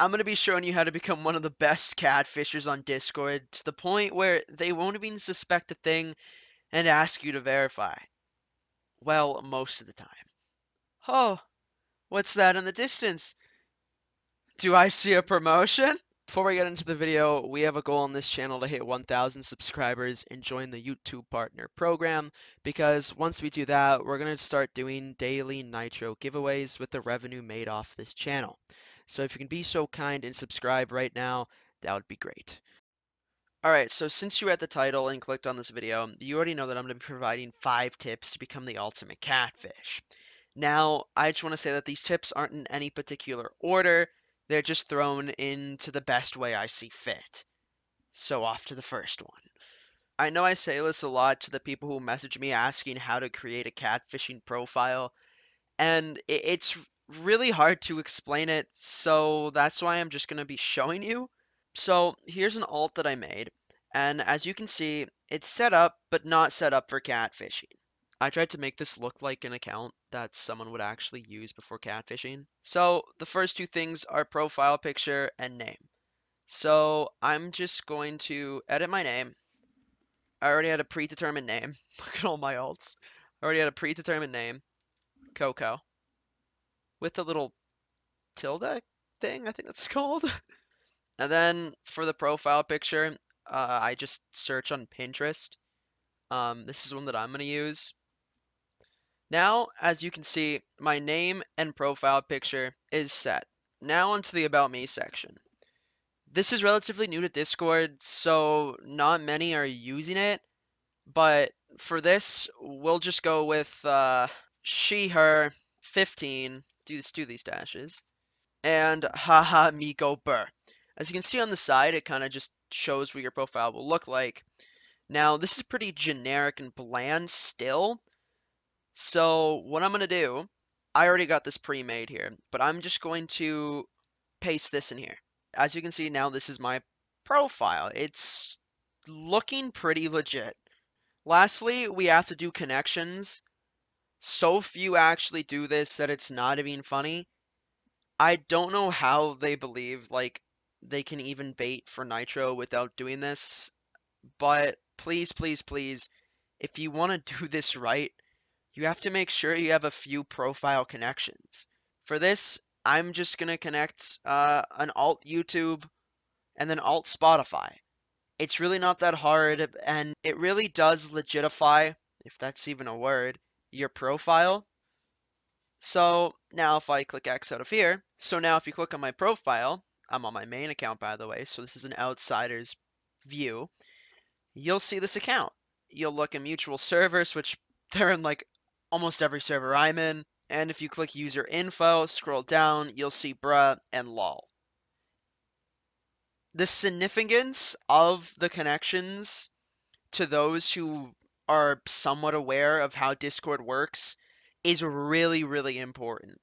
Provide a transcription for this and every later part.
I'm going to be showing you how to become one of the best catfishers on Discord to the point where they won't even suspect a thing and ask you to verify. Well, most of the time. Oh, what's that in the distance? Do I see a promotion? Before we get into the video, we have a goal on this channel to hit 1,000 subscribers and join the YouTube Partner Program because once we do that, we're going to start doing daily Nitro giveaways with the revenue made off this channel. So if you can be so kind and subscribe right now, that would be great. Alright, so since you read the title and clicked on this video, you already know that I'm going to be providing 5 tips to become the ultimate catfish. Now, I just want to say that these tips aren't in any particular order, they're just thrown into the best way I see fit. So off to the first one. I know I say this a lot to the people who message me asking how to create a catfishing profile, and it's really hard to explain it, so that's why I'm just going to be showing you. So here's an alt that I made, and as you can see, it's set up, but not set up for catfishing. I tried to make this look like an account that someone would actually use before catfishing. So the first two things are profile picture and name. So I'm just going to edit my name. I already had a predetermined name. Look at all my alts. I already had a predetermined name, Coco, with a little tilde thing, I think that's called. and then for the profile picture, uh, I just search on Pinterest. Um, this is one that I'm going to use. Now, as you can see, my name and profile picture is set. Now onto the About Me section. This is relatively new to Discord, so not many are using it, but for this, we'll just go with uh, she, her, 15, do, do these dashes, and haha me go burr. As you can see on the side, it kind of just shows what your profile will look like. Now, this is pretty generic and bland still, so what I'm going to do, I already got this pre-made here, but I'm just going to paste this in here. As you can see now, this is my profile. It's looking pretty legit. Lastly, we have to do connections. So few actually do this that it's not even funny. I don't know how they believe, like, they can even bait for Nitro without doing this, but please, please, please, if you want to do this right, you have to make sure you have a few profile connections. For this, I'm just going to connect uh, an alt YouTube and then alt Spotify. It's really not that hard, and it really does legitify, if that's even a word, your profile. So now if I click X out of here, so now if you click on my profile, I'm on my main account by the way, so this is an outsider's view, you'll see this account. You'll look at mutual servers, which they're in like almost every server I'm in. And if you click user info, scroll down, you'll see bruh and lol. The significance of the connections to those who are somewhat aware of how Discord works is really, really important.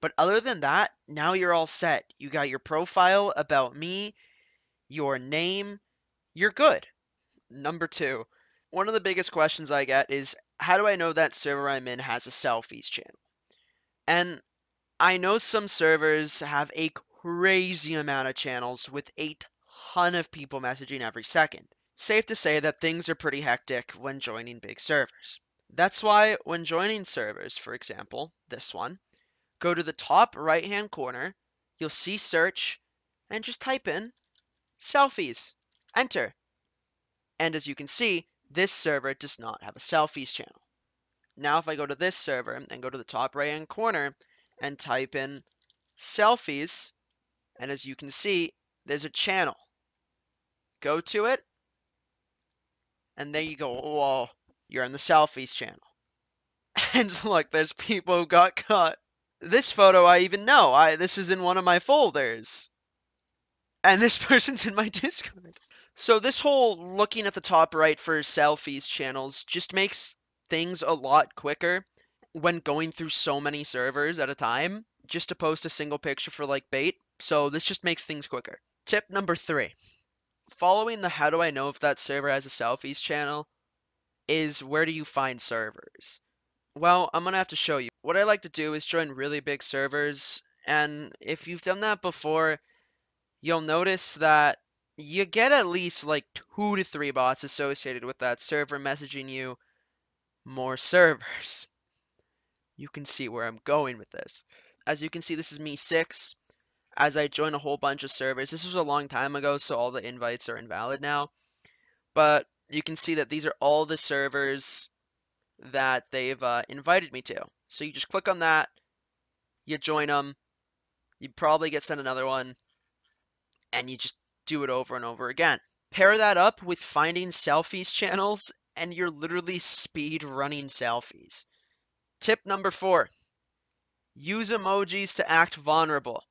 But other than that, now you're all set. You got your profile about me, your name, you're good. Number two, one of the biggest questions I get is how do I know that server I'm in has a selfies channel? And I know some servers have a crazy amount of channels with a ton of people messaging every second. Safe to say that things are pretty hectic when joining big servers. That's why when joining servers, for example, this one, go to the top right hand corner, you'll see search, and just type in selfies. Enter. And as you can see, this server does not have a selfies channel. Now if I go to this server and go to the top right hand corner and type in selfies, and as you can see, there's a channel. Go to it, and there you go. Oh, Whoa, you're in the selfies channel. And look, there's people who got caught. This photo I even know. I this is in one of my folders. And this person's in my Discord. So this whole looking at the top right for selfies channels just makes things a lot quicker when going through so many servers at a time just to post a single picture for like bait. So this just makes things quicker. Tip number three. Following the how do I know if that server has a selfies channel is where do you find servers? Well, I'm going to have to show you. What I like to do is join really big servers, and if you've done that before, you'll notice that you get at least like two to three bots associated with that server messaging you more servers. You can see where I'm going with this. As you can see, this is me six. As I join a whole bunch of servers, this was a long time ago, so all the invites are invalid now. But you can see that these are all the servers that they've uh, invited me to. So you just click on that, you join them, you probably get sent another one, and you just do it over and over again. Pair that up with finding selfies channels, and you're literally speed running selfies. Tip number four use emojis to act vulnerable.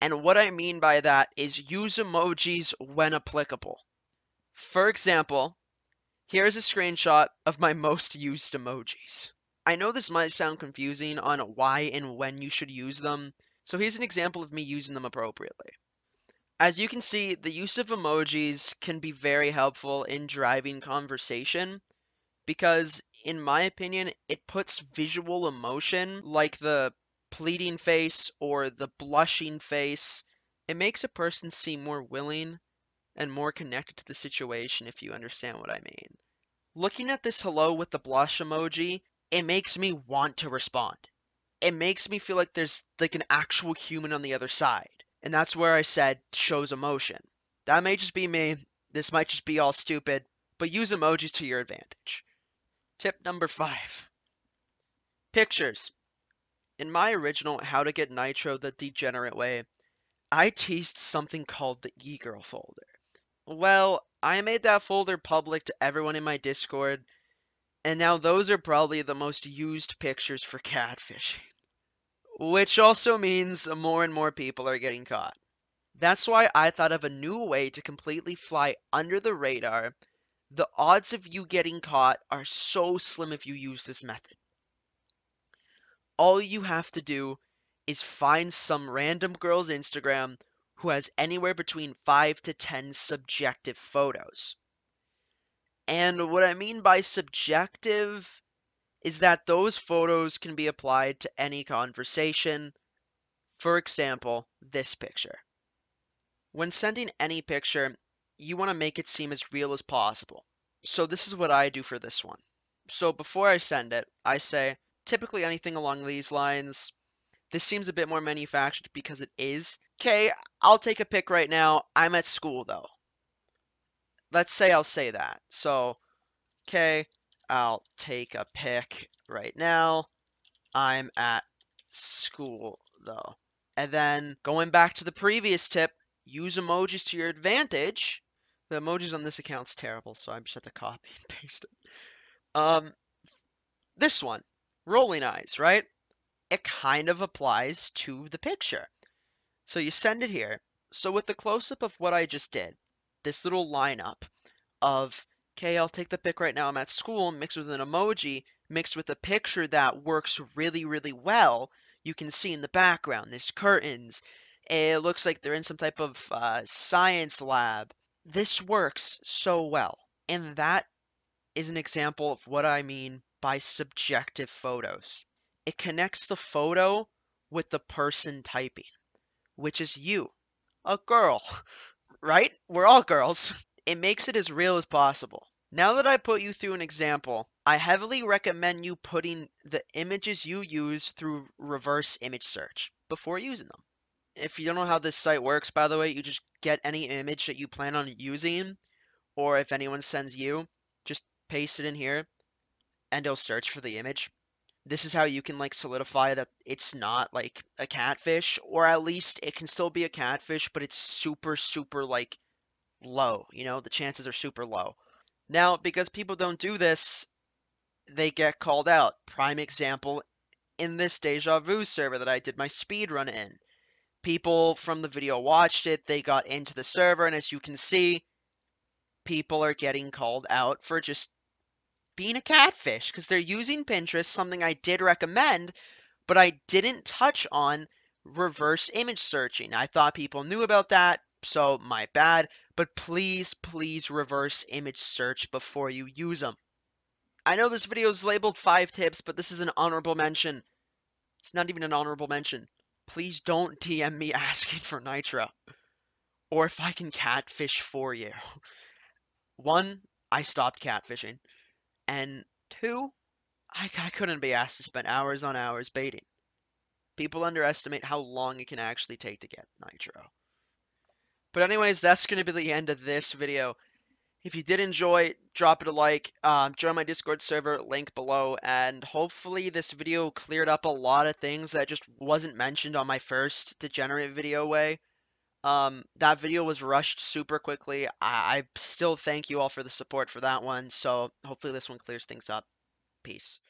And what I mean by that is use emojis when applicable. For example, here's a screenshot of my most used emojis. I know this might sound confusing on why and when you should use them, so here's an example of me using them appropriately. As you can see, the use of emojis can be very helpful in driving conversation because, in my opinion, it puts visual emotion, like the pleading face or the blushing face, it makes a person seem more willing and more connected to the situation, if you understand what I mean. Looking at this hello with the blush emoji, it makes me want to respond. It makes me feel like there's like an actual human on the other side. And that's where I said shows emotion. That may just be me. This might just be all stupid, but use emojis to your advantage. Tip number five pictures. In my original How to Get Nitro the Degenerate Way, I teased something called the e-girl folder. Well, I made that folder public to everyone in my Discord, and now those are probably the most used pictures for catfishing. Which also means more and more people are getting caught. That's why I thought of a new way to completely fly under the radar. The odds of you getting caught are so slim if you use this method. All you have to do is find some random girl's Instagram who has anywhere between 5 to 10 subjective photos. And what I mean by subjective is that those photos can be applied to any conversation. For example, this picture. When sending any picture, you want to make it seem as real as possible. So this is what I do for this one. So before I send it, I say typically anything along these lines. This seems a bit more manufactured because it is. Okay, I'll take a pic right now. I'm at school though let's say I'll say that. So, okay, I'll take a pic right now. I'm at school though. And then going back to the previous tip, use emojis to your advantage. The emojis on this account's terrible, so I just have to copy and paste it. Um, this one, rolling eyes, right? It kind of applies to the picture. So you send it here. So with the close-up of what I just did, this little lineup of, okay, I'll take the pic right now, I'm at school, mixed with an emoji, mixed with a picture that works really, really well. You can see in the background, there's curtains. It looks like they're in some type of uh, science lab. This works so well. And that is an example of what I mean by subjective photos. It connects the photo with the person typing, which is you, a girl, right? We're all girls. It makes it as real as possible. Now that I put you through an example, I heavily recommend you putting the images you use through reverse image search before using them. If you don't know how this site works, by the way, you just get any image that you plan on using, or if anyone sends you, just paste it in here, and it'll search for the image. This is how you can like solidify that it's not like a catfish, or at least it can still be a catfish, but it's super, super like low. You know, the chances are super low. Now, because people don't do this, they get called out. Prime example in this Deja Vu server that I did my speed run in. People from the video watched it, they got into the server, and as you can see, people are getting called out for just being a catfish because they're using Pinterest, something I did recommend, but I didn't touch on reverse image searching. I thought people knew about that, so my bad, but please, please reverse image search before you use them. I know this video is labeled 5 tips, but this is an honorable mention. It's not even an honorable mention. Please don't DM me asking for Nitro. or if I can catfish for you. One, I stopped catfishing, and two, I, I couldn't be asked to spend hours on hours baiting. People underestimate how long it can actually take to get nitro. But anyways, that's going to be the end of this video. If you did enjoy, drop it a like, um, join my Discord server, link below, and hopefully this video cleared up a lot of things that just wasn't mentioned on my first degenerate video way. Um, that video was rushed super quickly. I, I still thank you all for the support for that one, so hopefully this one clears things up. Peace.